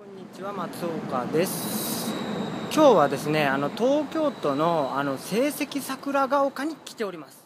こんにちは松岡です。今日はですねあの東京都のあの成績桜ヶ丘に来ております。